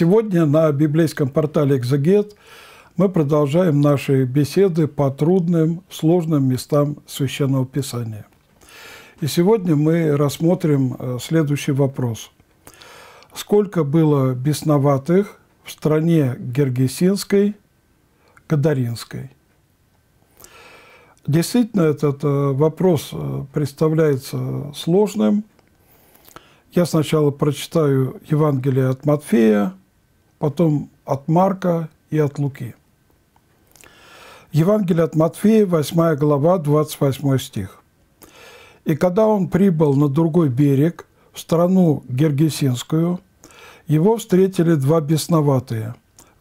Сегодня на библейском портале «Экзегет» мы продолжаем наши беседы по трудным, сложным местам Священного Писания. И сегодня мы рассмотрим э, следующий вопрос. Сколько было бесноватых в стране Гергесинской, Гадаринской? Действительно, этот э, вопрос э, представляется сложным. Я сначала прочитаю Евангелие от Матфея, потом от Марка и от Луки. Евангелие от Матфея, 8 глава, 28 стих. «И когда он прибыл на другой берег, в страну Гергесинскую, его встретили два бесноватые,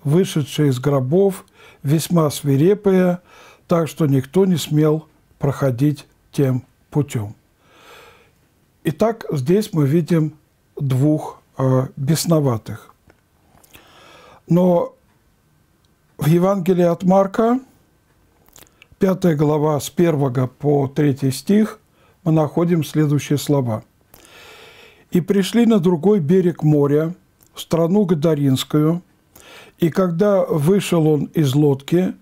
вышедшие из гробов, весьма свирепые, так что никто не смел проходить тем путем. Итак, здесь мы видим двух э, бесноватых. Но в Евангелии от Марка, 5 глава с 1 по 3 стих, мы находим следующие слова. «И пришли на другой берег моря, в страну Гадаринскую, и когда вышел он из лодки,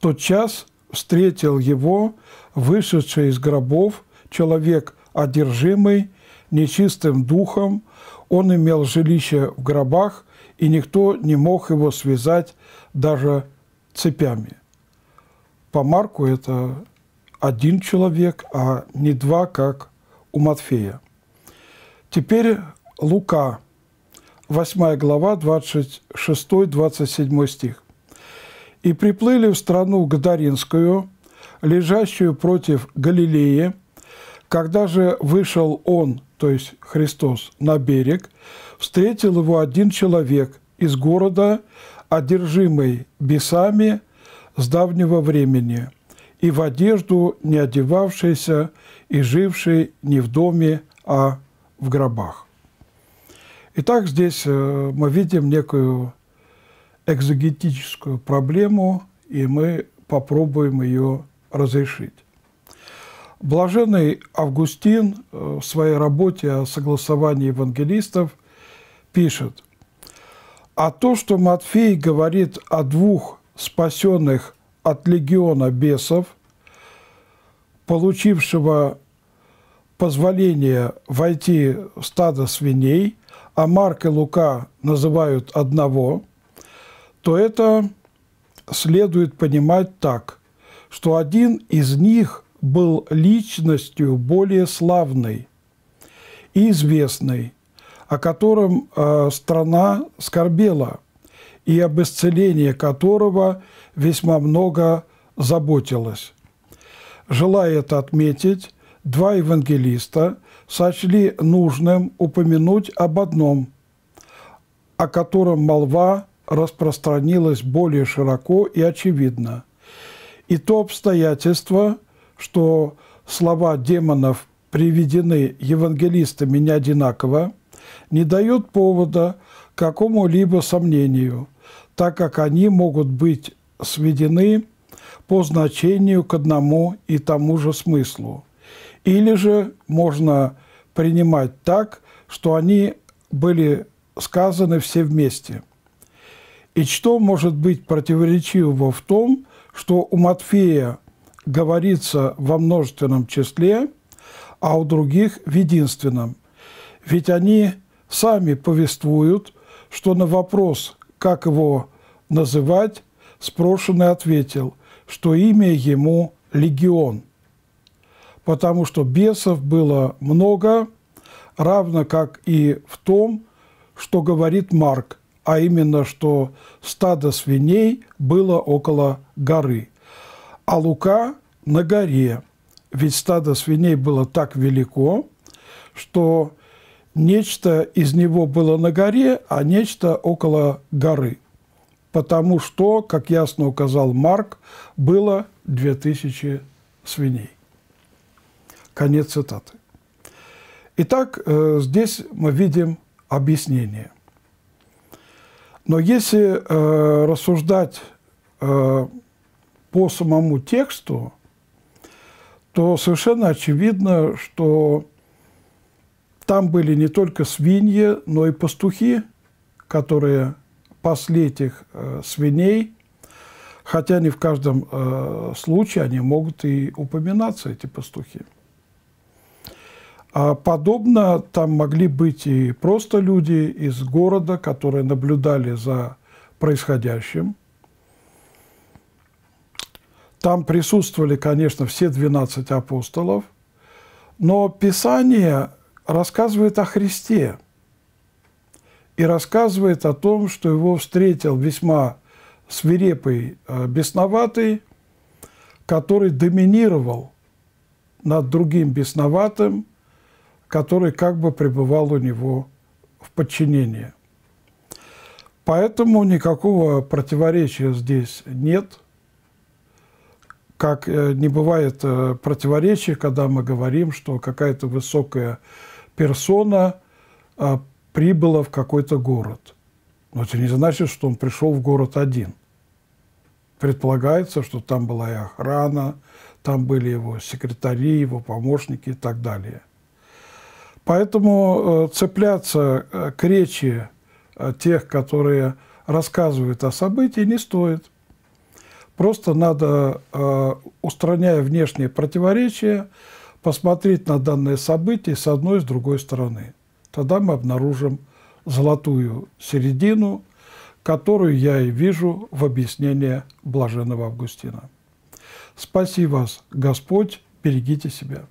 тот час встретил его, вышедший из гробов, человек одержимый нечистым духом, он имел жилище в гробах, и никто не мог его связать даже цепями. По Марку это один человек, а не два, как у Матфея. Теперь Лука, 8 глава, 26-27 стих. «И приплыли в страну Гадаринскую, лежащую против Галилеи, когда же вышел он, то есть Христос, на берег, встретил его один человек из города, одержимый бесами с давнего времени, и в одежду не одевавшийся, и живший не в доме, а в гробах. Итак, здесь э, мы видим некую экзогетическую проблему, и мы попробуем ее разрешить. Блаженный Августин э, в своей работе о согласовании евангелистов пишет, а то, что Матфей говорит о двух спасенных от легиона бесов, получившего позволение войти в стадо свиней, а Марк и Лука называют одного, то это следует понимать так, что один из них был личностью более славной и известной, о котором э, страна скорбела и об исцелении которого весьма много заботилась. Желая это отметить, два евангелиста сочли нужным упомянуть об одном, о котором молва распространилась более широко и очевидно. И то обстоятельство, что слова демонов приведены евангелистами не одинаково, не дает повода к какому-либо сомнению, так как они могут быть сведены по значению к одному и тому же смыслу. Или же можно принимать так, что они были сказаны все вместе. И что может быть противоречивого в том, что у Матфея говорится во множественном числе, а у других в единственном. Ведь они сами повествуют, что на вопрос, как его называть, спрошенный ответил, что имя ему «Легион», потому что бесов было много, равно как и в том, что говорит Марк, а именно, что стадо свиней было около горы – а Лука на горе. Ведь стадо свиней было так велико, что нечто из него было на горе, а нечто около горы. Потому что, как ясно указал Марк, было 2000 свиней. Конец цитаты. Итак, э, здесь мы видим объяснение. Но если э, рассуждать э, по самому тексту, то совершенно очевидно, что там были не только свиньи, но и пастухи, которые пасли этих э, свиней, хотя не в каждом э, случае они могут и упоминаться, эти пастухи. А подобно там могли быть и просто люди из города, которые наблюдали за происходящим. Там присутствовали, конечно, все 12 апостолов, но Писание рассказывает о Христе и рассказывает о том, что его встретил весьма свирепый, э, бесноватый, который доминировал над другим бесноватым, который как бы пребывал у него в подчинении. Поэтому никакого противоречия здесь нет, как э, не бывает э, противоречия, когда мы говорим, что какая-то высокая персона а, прибыла в какой-то город. Но это не значит, что он пришел в город один. Предполагается, что там была и охрана, там были его секретари, его помощники и так далее – Поэтому э, цепляться к речи тех, которые рассказывают о событии, не стоит. Просто надо, устраняя внешние противоречия, посмотреть на данное событие с одной и с другой стороны. Тогда мы обнаружим золотую середину, которую я и вижу в объяснении блаженного Августина. Спаси вас, Господь, берегите себя.